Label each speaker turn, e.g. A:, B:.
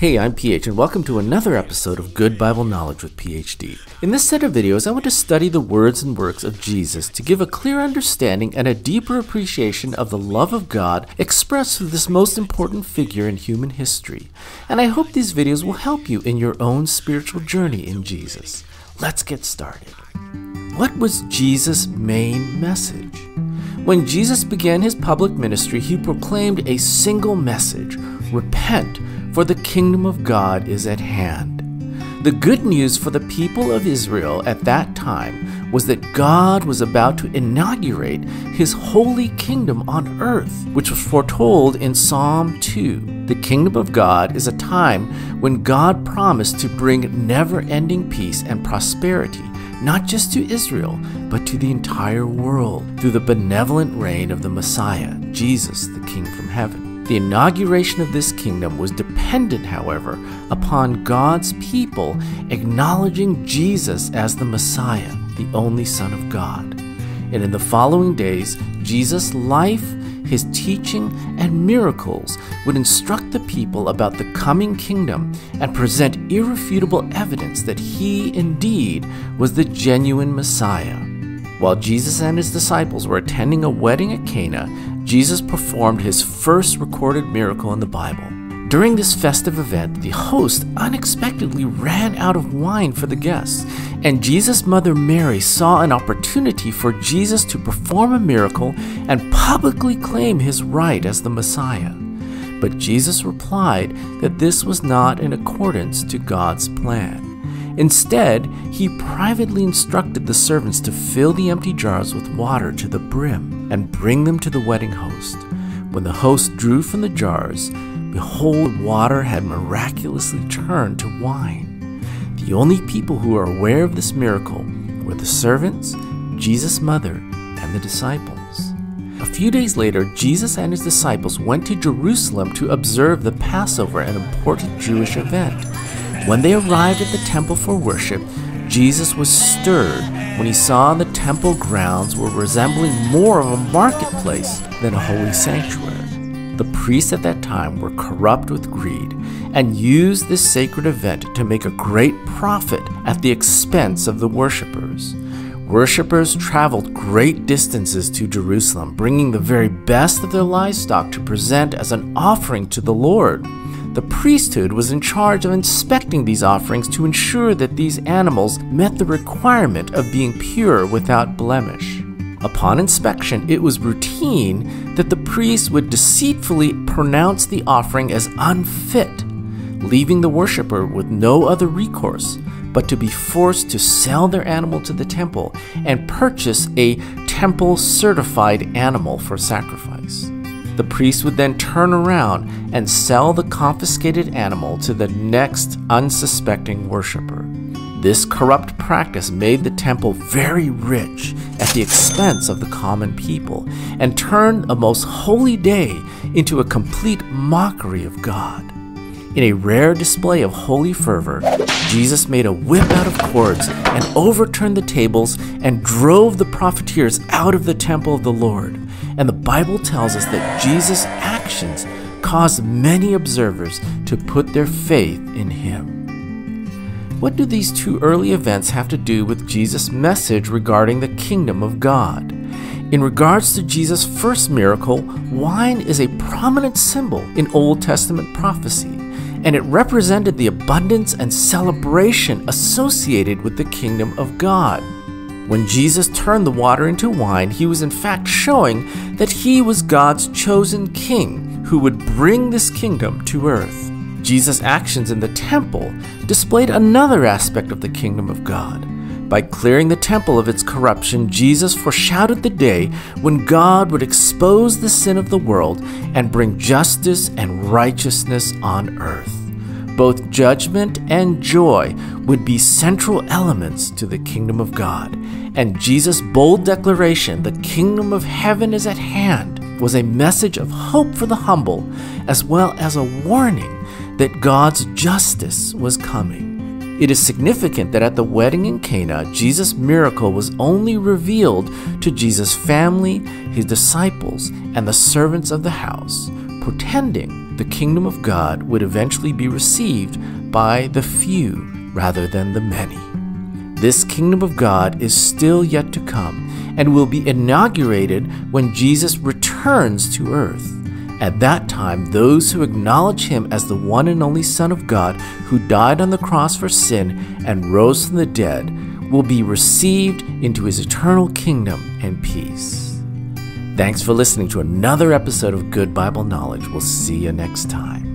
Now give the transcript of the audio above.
A: Hey, I'm PH, and welcome to another episode of Good Bible Knowledge with PhD. In this set of videos, I want to study the words and works of Jesus to give a clear understanding and a deeper appreciation of the love of God expressed through this most important figure in human history. And I hope these videos will help you in your own spiritual journey in Jesus. Let's get started. What was Jesus' main message? When Jesus began his public ministry, he proclaimed a single message Repent, for the kingdom of God is at hand. The good news for the people of Israel at that time was that God was about to inaugurate his holy kingdom on earth, which was foretold in Psalm 2. The kingdom of God is a time when God promised to bring never ending peace and prosperity not just to Israel, but to the entire world through the benevolent reign of the Messiah, Jesus, the King from heaven. The inauguration of this kingdom was dependent, however, upon God's people acknowledging Jesus as the Messiah, the only Son of God. And in the following days, Jesus' life, his teaching and miracles would instruct the people about the coming kingdom and present irrefutable evidence that he indeed was the genuine Messiah. While Jesus and his disciples were attending a wedding at Cana, Jesus performed his first recorded miracle in the Bible. During this festive event, the host unexpectedly ran out of wine for the guests, and Jesus' mother Mary saw an opportunity for Jesus to perform a miracle and publicly claim his right as the Messiah. But Jesus replied that this was not in accordance to God's plan. Instead, he privately instructed the servants to fill the empty jars with water to the brim and bring them to the wedding host. When the host drew from the jars, behold, water had miraculously turned to wine. The only people who were aware of this miracle were the servants, Jesus' mother, and the disciples. A few days later, Jesus and his disciples went to Jerusalem to observe the Passover, an important Jewish event. When they arrived at the temple for worship, Jesus was stirred when he saw the temple grounds were resembling more of a marketplace than a holy sanctuary. The priests at that time were corrupt with greed and used this sacred event to make a great profit at the expense of the worshippers. Worshippers traveled great distances to Jerusalem, bringing the very best of their livestock to present as an offering to the Lord. The priesthood was in charge of inspecting these offerings to ensure that these animals met the requirement of being pure without blemish. Upon inspection, it was routine that the priest would deceitfully pronounce the offering as unfit, leaving the worshiper with no other recourse but to be forced to sell their animal to the temple and purchase a temple certified animal for sacrifice. The priest would then turn around and sell the confiscated animal to the next unsuspecting worshiper. This corrupt practice made the temple very rich at the expense of the common people and turned a most holy day into a complete mockery of God. In a rare display of holy fervor, Jesus made a whip out of cords and overturned the tables and drove the profiteers out of the temple of the Lord. And the Bible tells us that Jesus' actions caused many observers to put their faith in him. What do these two early events have to do with Jesus' message regarding the kingdom of God? In regards to Jesus' first miracle, wine is a prominent symbol in Old Testament prophecy, and it represented the abundance and celebration associated with the kingdom of God. When Jesus turned the water into wine, he was in fact showing that he was God's chosen king who would bring this kingdom to earth. Jesus' actions in the temple displayed another aspect of the kingdom of God. By clearing the temple of its corruption, Jesus foreshadowed the day when God would expose the sin of the world and bring justice and righteousness on earth. Both judgment and joy would be central elements to the kingdom of God. And Jesus' bold declaration, the kingdom of heaven is at hand, was a message of hope for the humble, as well as a warning that God's justice was coming. It is significant that at the wedding in Cana, Jesus' miracle was only revealed to Jesus' family, his disciples, and the servants of the house, portending the kingdom of God would eventually be received by the few rather than the many. This kingdom of God is still yet to come and will be inaugurated when Jesus returns to earth. At that time, those who acknowledge him as the one and only Son of God who died on the cross for sin and rose from the dead will be received into his eternal kingdom and peace. Thanks for listening to another episode of Good Bible Knowledge. We'll see you next time.